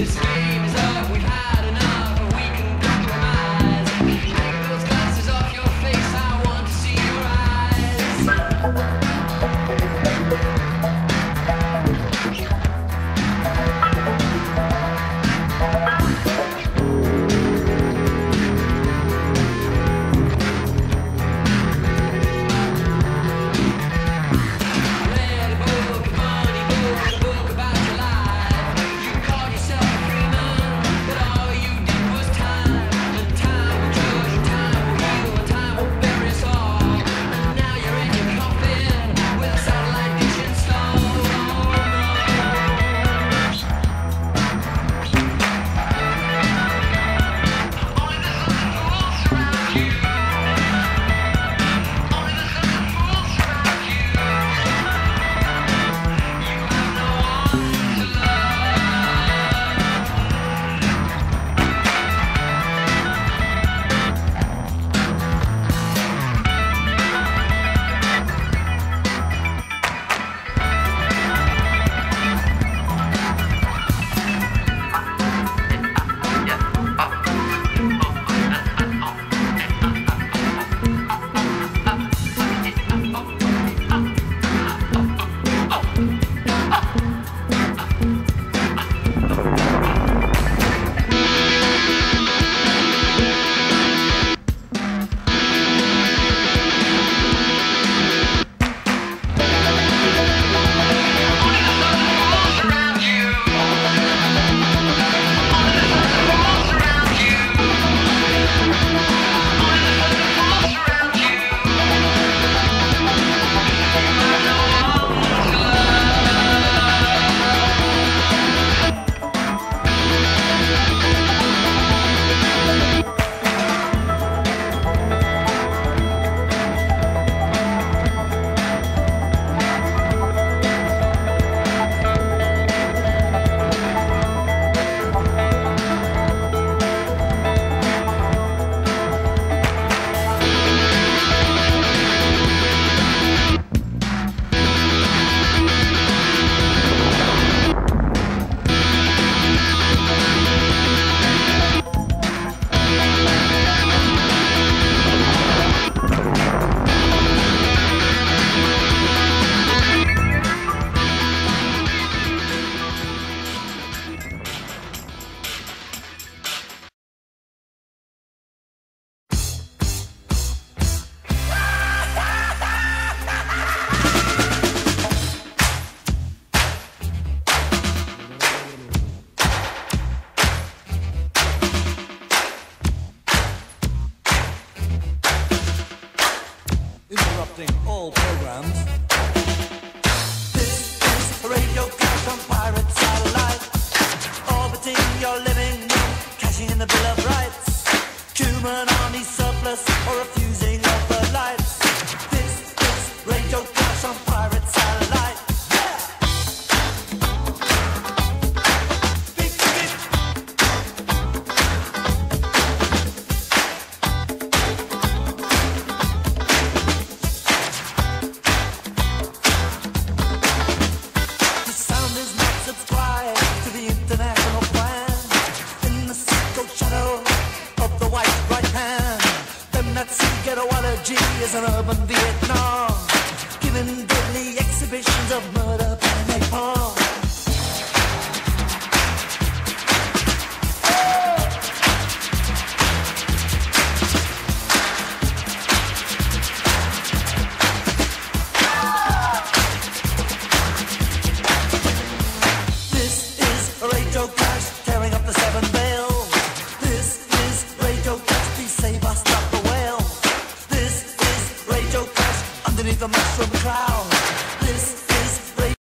this disrupting all programs. This is Radio Clash on Pirate Satellite. Orbiting your living room, cashing in the Bill of Rights. Cuban army surplus or a Nazi ghettoology is an urban Vietnam, giving deadly exhibitions of murder and napalm.